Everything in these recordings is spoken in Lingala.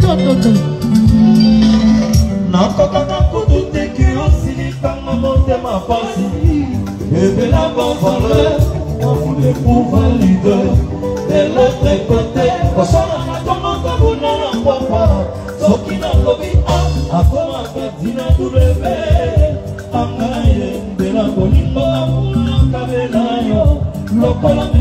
totototo nakokaka kutu teke osilikanga motema pasi ebela bavale afule pour valide eletre kote kosolanga tomokabuna na kwapa soki nakobi a akomaka tina dulebe anga ye ndela kolinga amunakabela yo lokola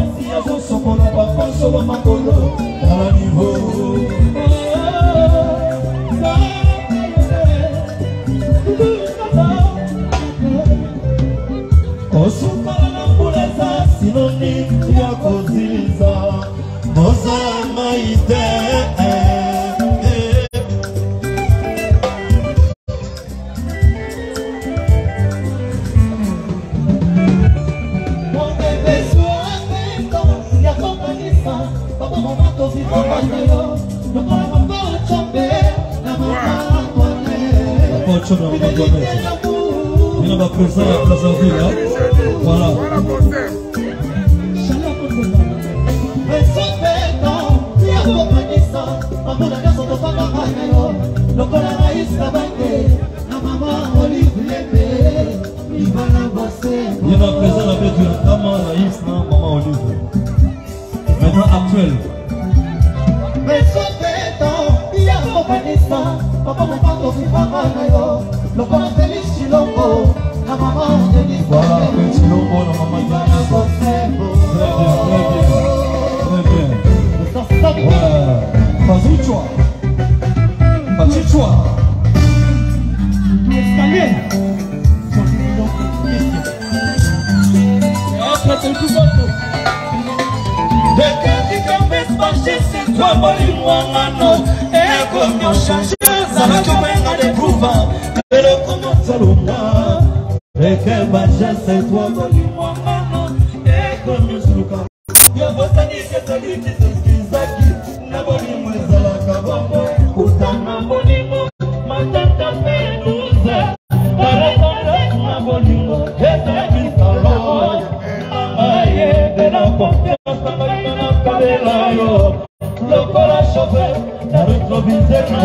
I'm gonna tukubato dekendika mpespachisi kwa bolimwangano ekomi ochange zalaki obenga deprouva elokomi ozalonga reke bajese twa bolimwangano ekomi osuluka yo bosanisi etolitito la yo la shofer na retrovise la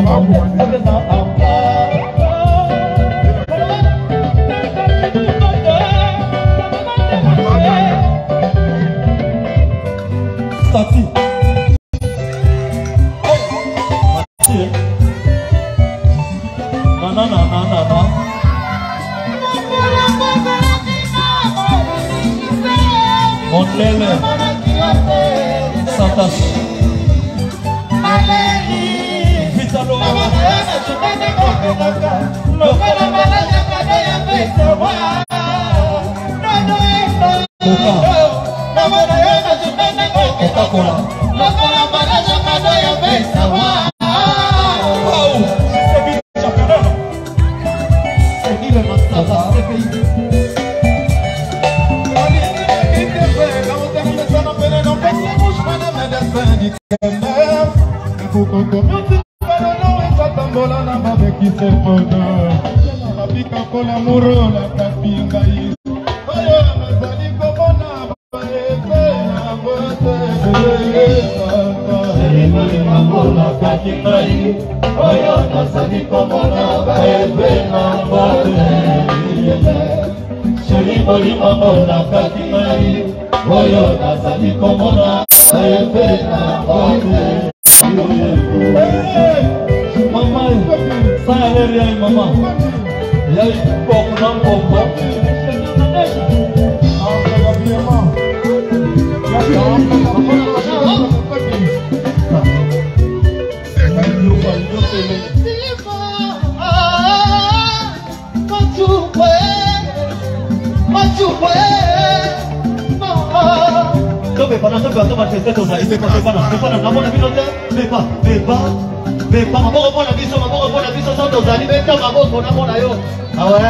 lokola balazaka do yobesawa kotambola na babekise mpona babika kolamuro na kapinga ye elimoli makola kakikai oyo nasali komona baebe na mboneyele elimoli makola kakikai oyo nasali komona baebe na mboneyele mama yai bokunamboko topepa na topepa to manifeste tozali pepa pepa na pepa na ngamona bino te pepa pepa pepa maboko mpona biso maboko mpona biso so tozali beta maboko namona yo awe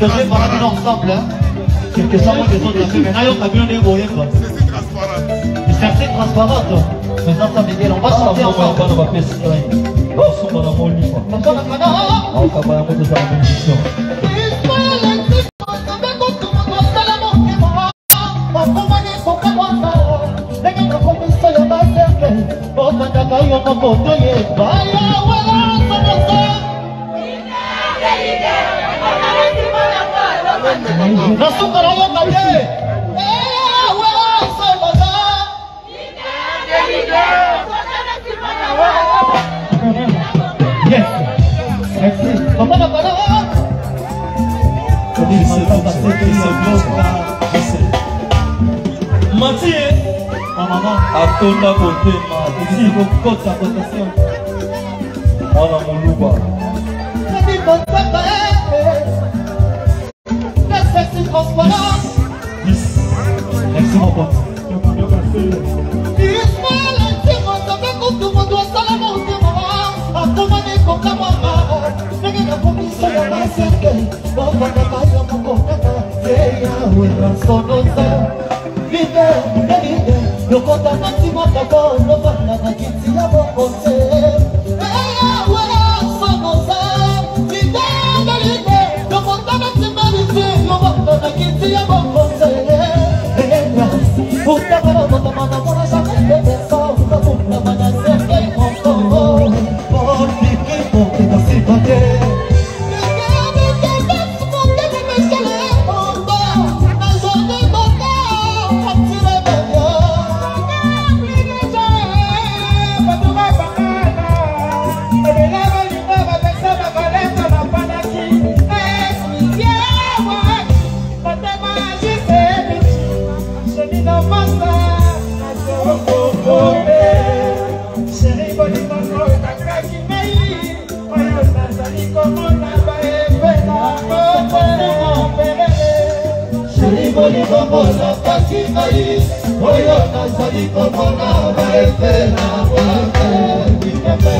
tozepana bino ensemble quelque sango des autres mais nayoka bino ndenge boyeba certain transparente eza sa miguel on va chanter ensemble bana bapesi ngai osomba na molimo okaba yango tozala bendition kayo kapotoye baya wala samasa Nasuka rayo kayo atonda kotema esili kokota kotation mwana moluba Merci mon pote. Liber, lokotaka ntima kaka lobandaka kiti ya bokote lokotaka ntima lite lobandaka kiti ya bokote napesi ngai oyo nazali kopona baefe na bwakelipepe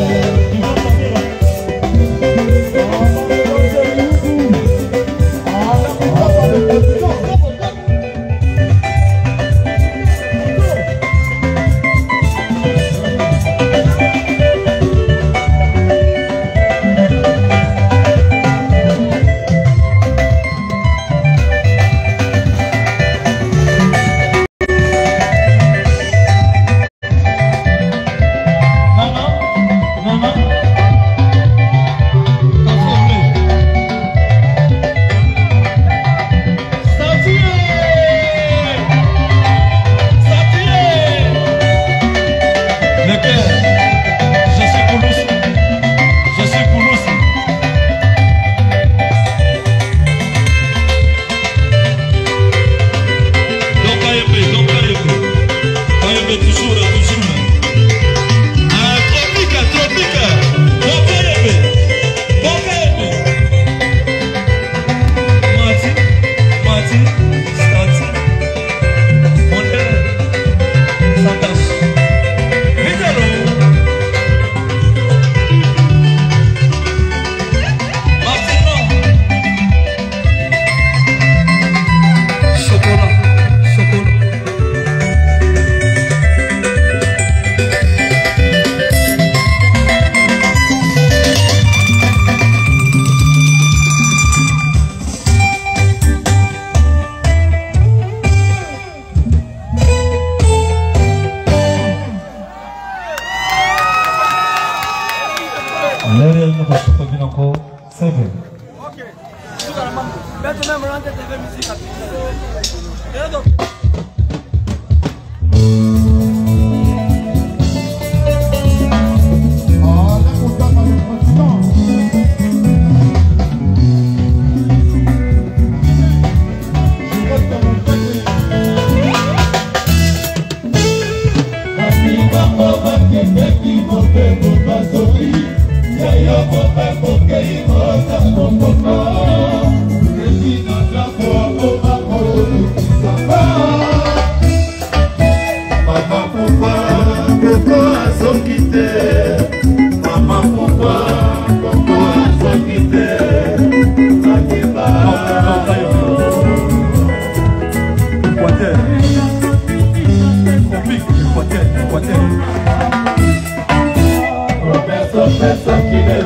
that fucking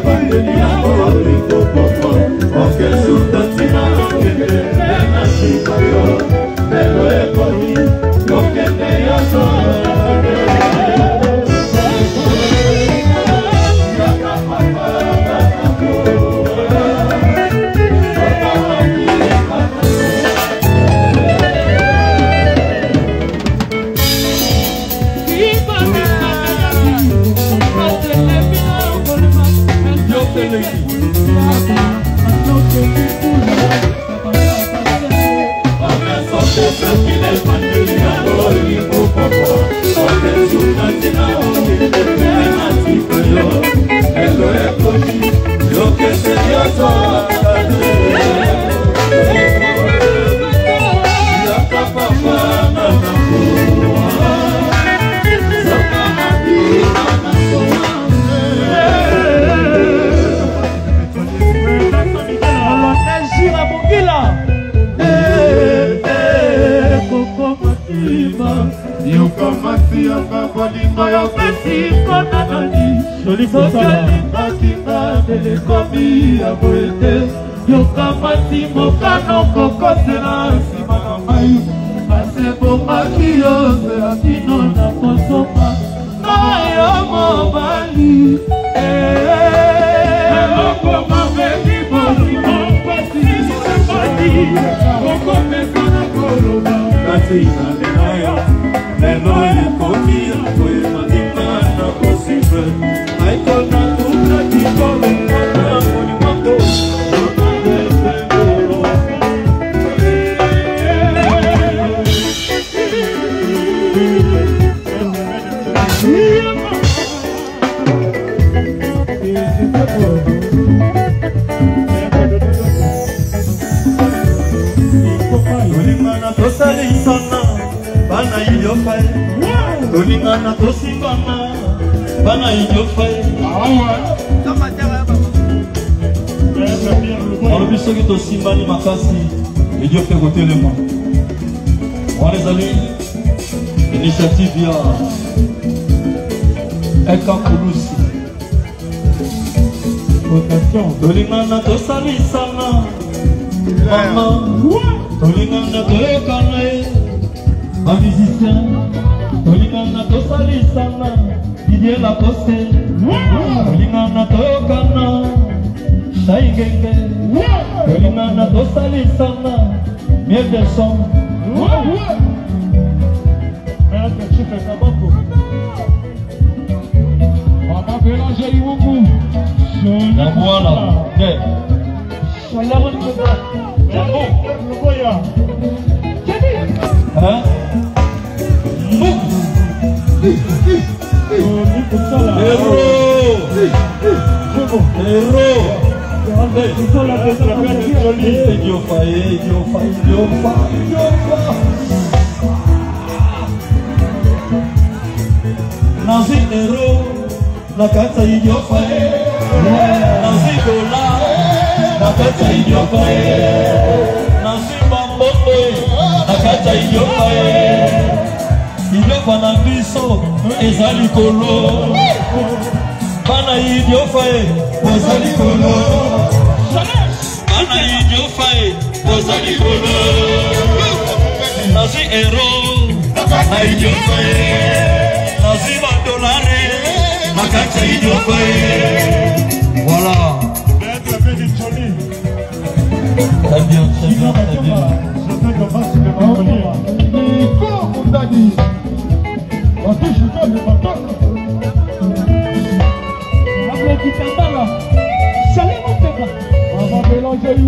ozali kosalingakina telekomi ya boye te yokamati mokano kokotela nsima na mai asebongaki yozela kino na kosoma na yo mobali eh, eh. okopesa na koloba kati na lelo yo lelo ekomi ya koyeba ntina na kosibre tolingana tosalisana bana iliofa tolingana tosimbana bana iliofa olobi soki tosimbani makasi edio mpe kotelema wana ezali initiative ya eka pulusi cotation tolingana tosalisana mama tolingana toyokana ye bamusicien tolingana tosalisana didie lakose tolingana toyokana shaingenge tolingana tosalisana miel de son Merci, tu fais ça beaucoup. Mélangez les voilà. na kati ya inyoka ye nazwi dola na kati ya inyoka ye nazwi bambote na kati ya inyoka ye inyoka na biso eza likolo bana inyoka ye boza likolo bana inyoka ye boza likolo nazwi ero na inyoka ye nazwi badolare kati idioko ye voilà Très bien, très bien, très bien. Je sais que moi, c'est le marronnier. Il faut, on t'a dit. On touche pas le papa. Applaudis papa, là. Salut, mon papa. On va mélanger les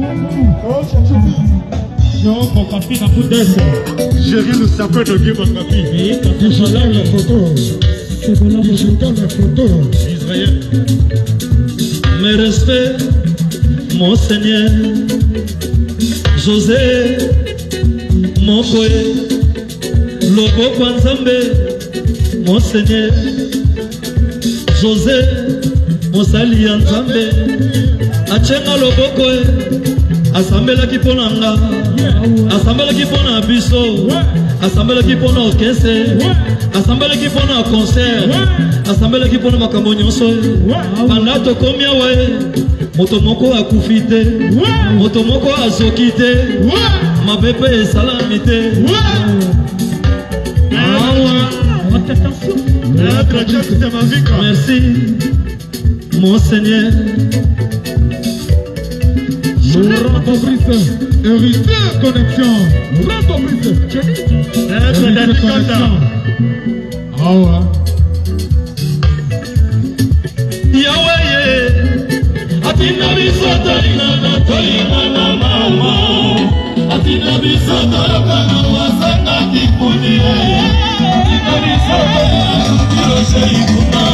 Oh, je te dis. émission pour Kapi Napoudès. J'ai rien de sapin de Guy Bangapi. Et Kapi Chaleur, la photo. Musical del futuro. Israel. Me respect, mon Seigneur. José, mon poé. Lobo Panzambe, mon Seigneur. José, mosali ya nzambe atyenga loboko e asambelaki mpo na nga asambelaki mpo na biso asambelaki mpona orkestre asambelaki mpona concert asambelaki mpona makambo nyonso banda tokomi awa moto moko akufi te moto moko azoki te mabe mpe esalami te merci monseigneur Je ne rencontre pas. Héritière Connexion, Rembourse, Jenny. Héritière Connexion. Ah ouais. Yahweh, atina biso tolingana tolingana mama, atina biso tolokana wasanga kikundi, atina biso tolingana kiloshe ikuma.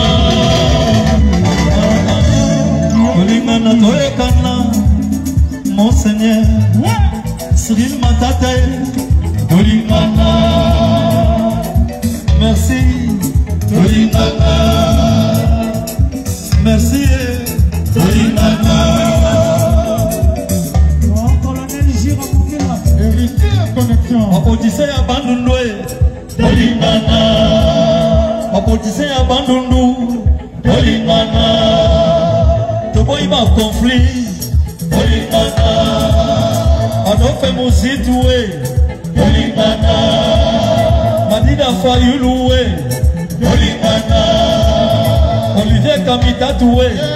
Tolingana tolekana. mon seigneur siril matata kolingana eh. usitue tolingana madina fayulu we tolingana olivier kamitatu we yeah.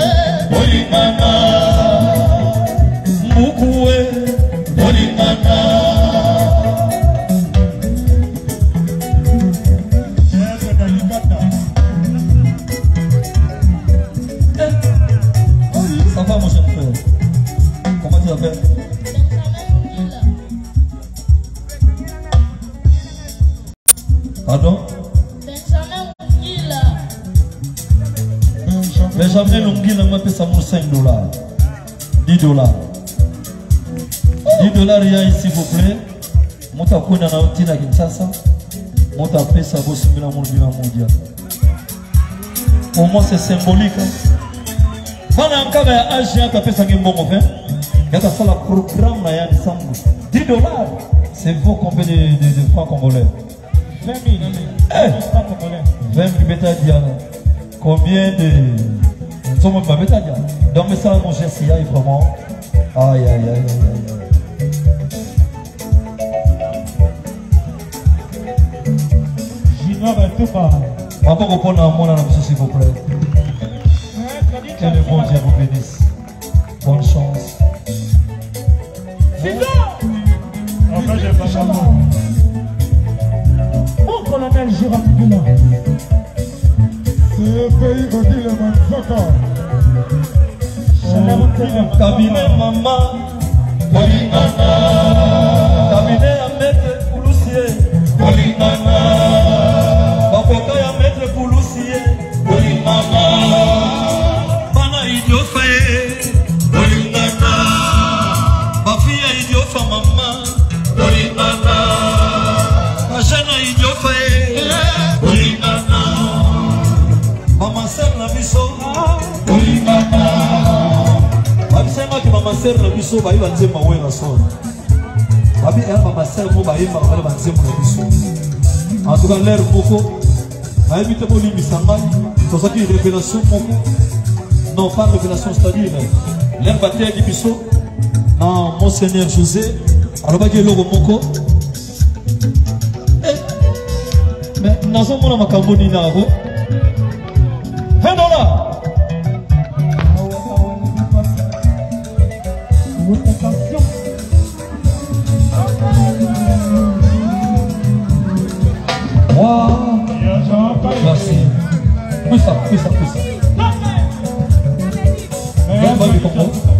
ça va apesa bosungela molobeli ya modia omoi se symbolike hein. bana nkaba ya age yaka apesaki mbongo pe hein. yaka asala programme il y a des 10 dollars c'est vaut combien de, de, de francs congolais 20 000 20 000 beta diana combien de nzomo babeta diana donc mesala mon geste yaye vraiment aïe aïe aïe aïe aïe Encore pour nous, mon ami, s'il vous plaît. Que le bon Dieu vous bénisse. Bonne chance. En fait, j'ai pas Mon oh, colonel Gérard Poubina. C'est le pays qui dit le Manzaka. Cabinet maman, Polingana. Cabinet à mettre Ouloussier. kolingana bakoka ya maître bulusi ye kolingana bana idiofa ye kolingana bafi ya idiofa mama kolingana bajana idiofa ye kolingana bamaser na biso kolingana babisengamaki bamaser na biso bayi banzema wera sona babi eya eh, bamasere moko bayembaka bale banzembo na biso antuka lere moko nayebi te bolimbisa ngai tozwaki révélation moko non pas révélation c'est-à-dire lere bateyaki biso na monseigneur josé alobaki eloko moko eh, nazomona makambo nini yango Merci. Pousse ça, pousse ça, pousse ça. Bonne, bonne,